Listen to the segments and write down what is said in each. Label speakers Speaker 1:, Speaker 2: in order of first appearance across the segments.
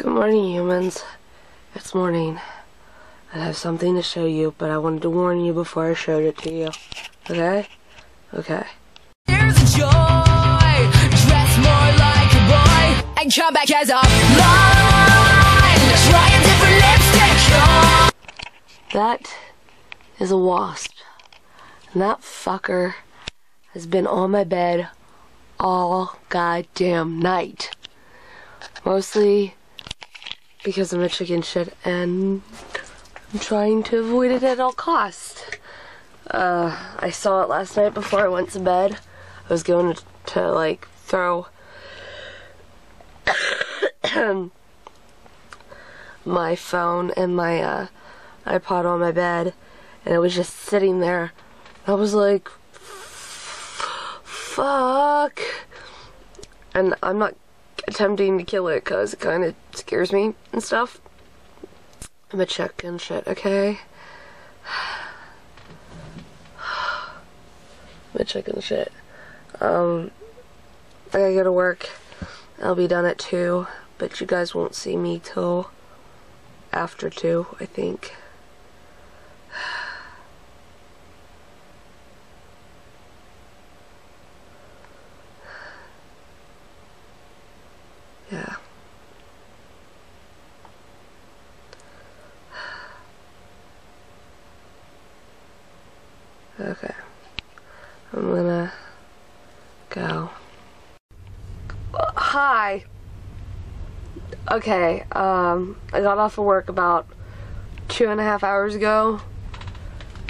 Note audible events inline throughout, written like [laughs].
Speaker 1: Good morning, humans. It's morning. I have something to show you, but I wanted to warn you before I showed it to you. Okay? Okay.
Speaker 2: Here's a joy, dress more like a boy, and come back as a line. Try a different lipstick.
Speaker 1: That is a wasp. And that fucker has been on my bed all goddamn night. Mostly because I'm a chicken shit and I'm trying to avoid it at all costs. Uh, I saw it last night before I went to bed. I was going to, to like throw [coughs] my phone and my uh, iPod on my bed, and it was just sitting there. I was like, fuck. And I'm not attempting to kill it because it kind of scares me and stuff. I'm a check and shit, okay? [sighs] I'm shit. Um, I gotta go to work. I'll be done at 2, but you guys won't see me till after 2, I think. Yeah. Okay. I'm gonna go. Hi. Okay, um, I got off of work about two and a half hours ago.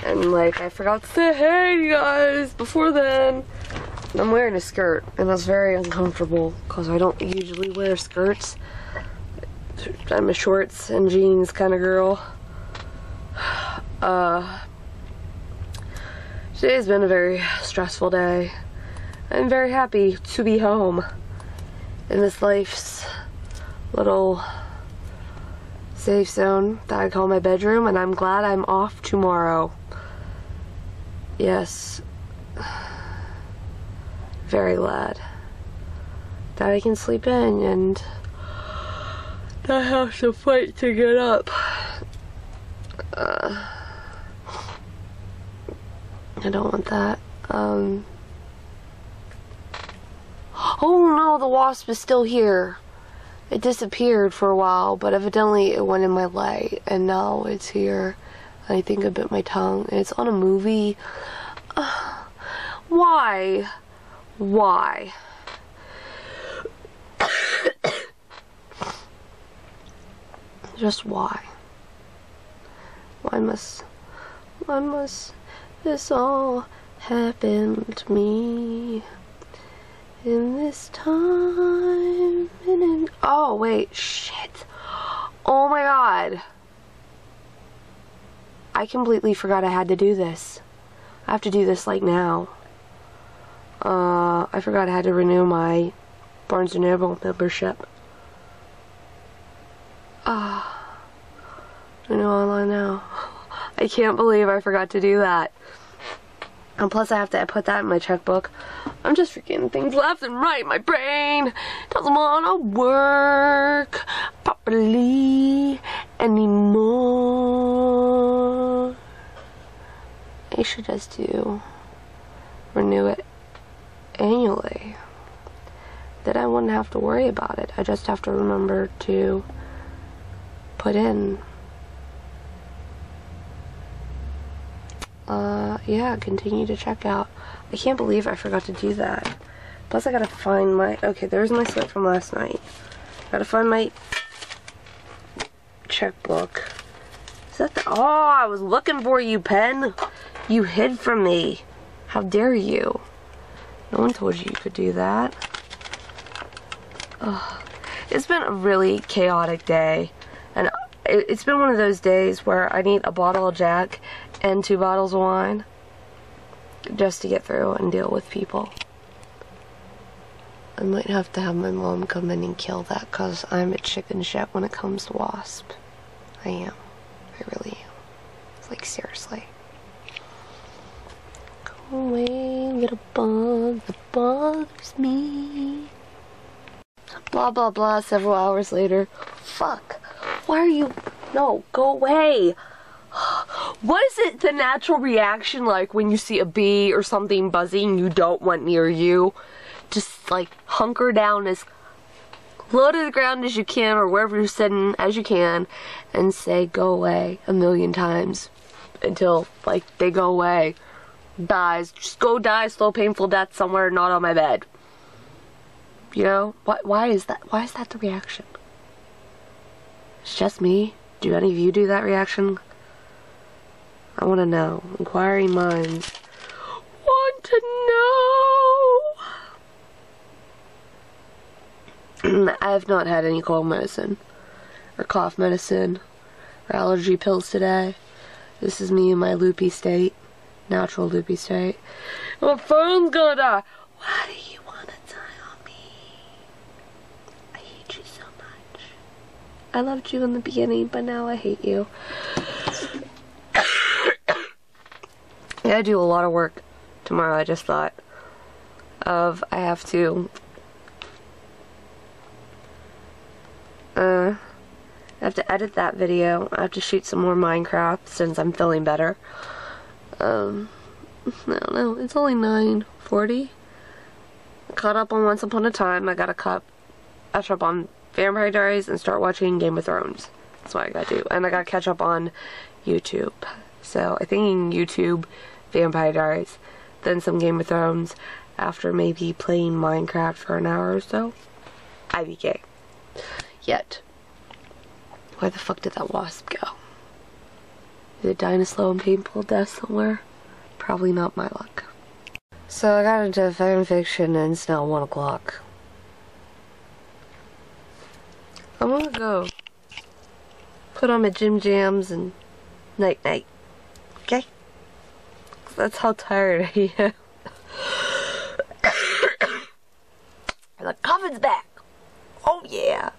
Speaker 1: And, like, I forgot to say hey, you guys, before then. I'm wearing a skirt, and that's very uncomfortable because I don't usually wear skirts. I'm a shorts and jeans kind of girl. [sighs] Uh, today's been a very stressful day. I'm very happy to be home in this life's little safe zone that I call my bedroom, and I'm glad I'm off tomorrow. Yes [sighs] very glad that I can sleep in and not have to fight to get up. Uh, I don't want that. Um, oh no, the wasp is still here. It disappeared for a while, but evidently it went in my leg, and now it's here. I think I bit my tongue. It's on a movie. Uh, [sighs] why? Why? [coughs] Just why? Why must, why must this all happen to me in this time? And in, oh wait, shit. Oh my god. I completely forgot I had to do this. I have to do this like now. Uh, I forgot I had to renew my Barnes & Noble membership. Ah, uh, renew online now. [laughs] I can't believe I forgot to do that. And plus I have to put that in my checkbook. I'm just forgetting things left and right. My brain doesn't want to work properly anymore. I should just do renew it annually. Then I wouldn't have to worry about it. I just have to remember to put in uh yeah, continue to check out. I can't believe I forgot to do that. Plus I gotta find my okay, there's my slip from last night. Gotta find my checkbook. Is that the oh I was looking for you, pen. You hid from me. How dare you? No one told you you could do that. It's been a really chaotic day. And it's been one of those days where I need a bottle of Jack and two bottles of wine just to get through and deal with people. I might have to have my mom come in and kill that because I'm a chicken shit when it comes to wasp. I am. I really am. Like, seriously Go away, little bug that bothers me. Blah blah blah. Several hours later. Fuck. Why are you? No, go away. What is it the natural reaction like when you see a bee or something buzzing you don't want near you? Just like hunker down as low to the ground as you can or wherever you're sitting as you can and say go away a million times until like they go away. Dies. Just go die slow painful death somewhere not on my bed. You know? Why why is that why is that the reaction? It's just me. Do any of you do that reaction? I want to know. Inquiring minds want to know. [clears throat] I have not had any cold medicine or cough medicine or allergy pills today. This is me in my loopy state, natural loopy state. My phone's gonna die. Why do you want to die on me? I hate you so much. I loved you in the beginning, but now I hate you. I do a lot of work tomorrow. I just thought of I have to uh I have to edit that video. I have to shoot some more Minecraft since I'm feeling better. Um I don't know. It's only 9:40. Caught up on Once Upon a Time. I got to cut catch up on Vampire Diaries and start watching Game of Thrones. That's what I got to do. And I got to catch up on YouTube. So I think YouTube, Vampire Diaries, then some Game of Thrones, after maybe playing Minecraft for an hour or so. IBK. Yet. Where the fuck did that wasp go? Is it in a slow and painful death somewhere? Probably not my luck. So I got into fan fiction and it's now 1 o'clock. I'm gonna go put on my gym jams and night night. Okay? That's how tired I am. [coughs] the coffin's back. Oh yeah.